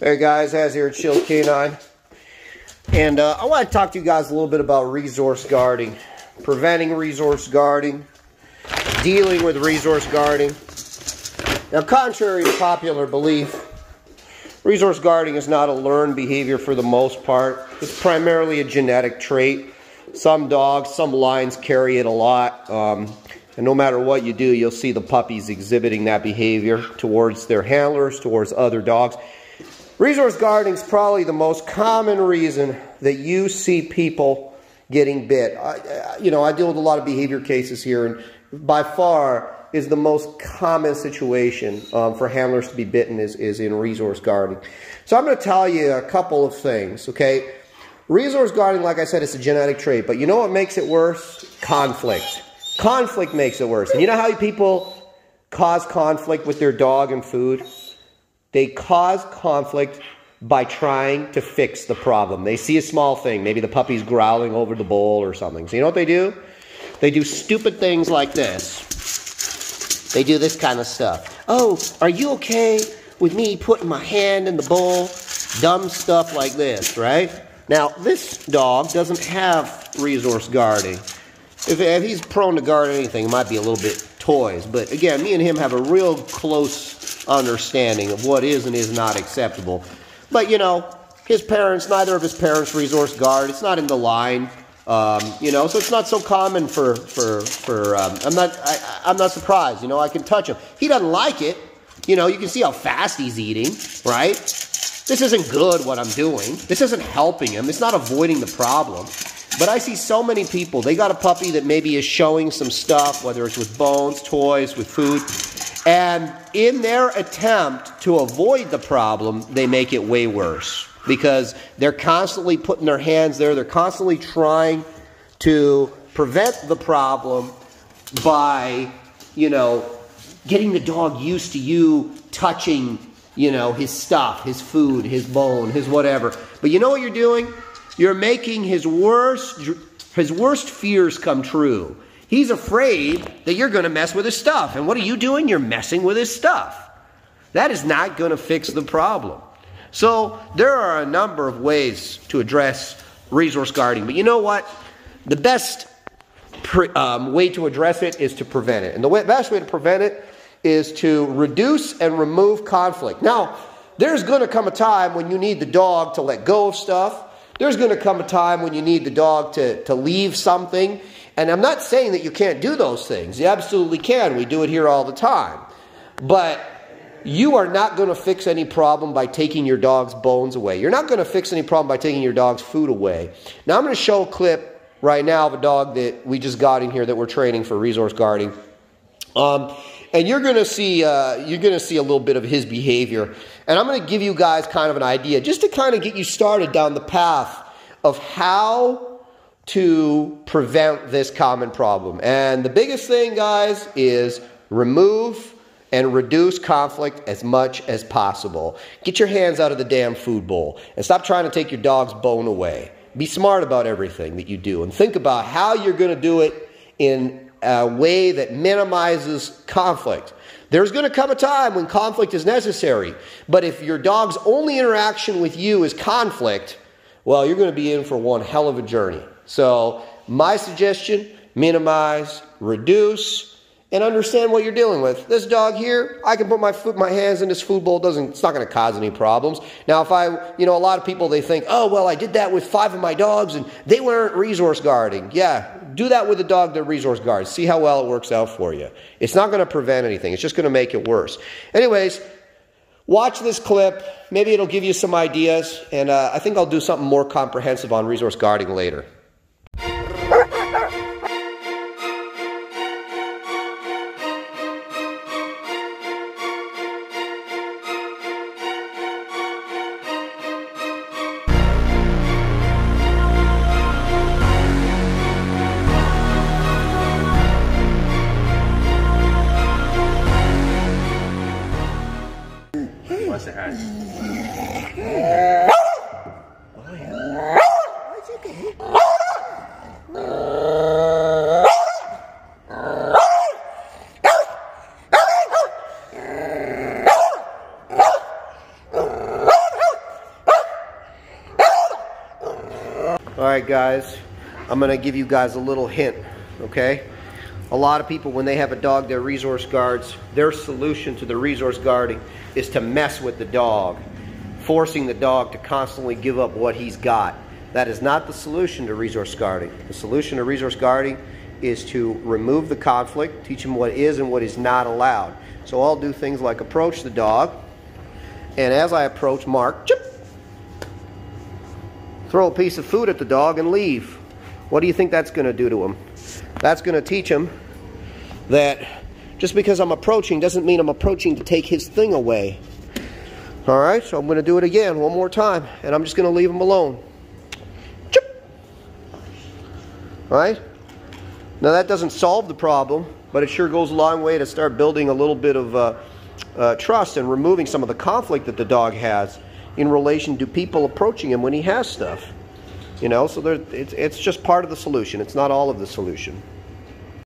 Hey guys, Az here at Shield K9. And uh, I want to talk to you guys a little bit about resource guarding. Preventing resource guarding. Dealing with resource guarding. Now, contrary to popular belief, resource guarding is not a learned behavior for the most part. It's primarily a genetic trait. Some dogs, some lines carry it a lot. Um, and no matter what you do, you'll see the puppies exhibiting that behavior towards their handlers, towards other dogs. Resource guarding is probably the most common reason that you see people getting bit. I, you know, I deal with a lot of behavior cases here, and by far is the most common situation um, for handlers to be bitten is, is in resource guarding. So I'm going to tell you a couple of things, okay? Resource guarding, like I said, is a genetic trait, but you know what makes it worse? Conflict. Conflict makes it worse. And you know how people cause conflict with their dog and food? They cause conflict by trying to fix the problem. They see a small thing, maybe the puppy's growling over the bowl or something. So you know what they do? They do stupid things like this. They do this kind of stuff. Oh, are you okay with me putting my hand in the bowl? Dumb stuff like this, right? Now, this dog doesn't have resource guarding. If, if he's prone to guard anything, it might be a little bit toys. But again, me and him have a real close understanding of what is and is not acceptable. But you know, his parents, neither of his parents resource guard. It's not in the line. Um, you know, so it's not so common for for for. Um, I'm not I, I'm not surprised. You know, I can touch him. He doesn't like it. You know, you can see how fast he's eating, right? This isn't good what I'm doing. This isn't helping him. It's not avoiding the problem. But I see so many people, they got a puppy that maybe is showing some stuff, whether it's with bones, toys, with food, and in their attempt to avoid the problem, they make it way worse because they're constantly putting their hands there, they're constantly trying to prevent the problem by, you know, getting the dog used to you touching, you know, his stuff, his food, his bone, his whatever. But you know what you're doing? You're making his worst his worst fears come true. He's afraid that you're going to mess with his stuff. And what are you doing? You're messing with his stuff. That is not going to fix the problem. So there are a number of ways to address resource guarding. But you know what? The best pre, um, way to address it is to prevent it. And the way, best way to prevent it is to reduce and remove conflict. Now, there's going to come a time when you need the dog to let go of stuff. There's going to come a time when you need the dog to, to leave something. And I'm not saying that you can't do those things. You absolutely can. We do it here all the time. But you are not going to fix any problem by taking your dog's bones away. You're not going to fix any problem by taking your dog's food away. Now, I'm going to show a clip right now of a dog that we just got in here that we're training for resource guarding. Um, and you're going to see uh, you're going to see a little bit of his behavior. And I'm going to give you guys kind of an idea just to kind of get you started down the path of how to prevent this common problem. And the biggest thing, guys, is remove and reduce conflict as much as possible. Get your hands out of the damn food bowl and stop trying to take your dog's bone away. Be smart about everything that you do and think about how you're going to do it in a way that minimizes conflict. There's going to come a time when conflict is necessary, but if your dog's only interaction with you is conflict, well, you're going to be in for one hell of a journey. So, my suggestion minimize, reduce, and understand what you're dealing with. This dog here, I can put my foot, my hands in this food bowl. Doesn't it's not going to cause any problems. Now, if I, you know, a lot of people they think, oh well, I did that with five of my dogs and they weren't resource guarding. Yeah, do that with a dog that resource guards. See how well it works out for you. It's not going to prevent anything. It's just going to make it worse. Anyways, watch this clip. Maybe it'll give you some ideas, and uh, I think I'll do something more comprehensive on resource guarding later. All right, guys, I'm gonna give you guys a little hint, okay? A lot of people, when they have a dog, their resource guards, their solution to the resource guarding is to mess with the dog forcing the dog to constantly give up what he's got. That is not the solution to resource guarding. The solution to resource guarding is to remove the conflict, teach him what is and what is not allowed. So I'll do things like approach the dog, and as I approach, mark, chip, throw a piece of food at the dog and leave. What do you think that's going to do to him? That's going to teach him that just because I'm approaching doesn't mean I'm approaching to take his thing away. All right, so I'm going to do it again one more time, and I'm just going to leave him alone. Chip. All right? Now that doesn't solve the problem, but it sure goes a long way to start building a little bit of uh, uh, trust and removing some of the conflict that the dog has in relation to people approaching him when he has stuff. You know, so there, it's, it's just part of the solution. It's not all of the solution.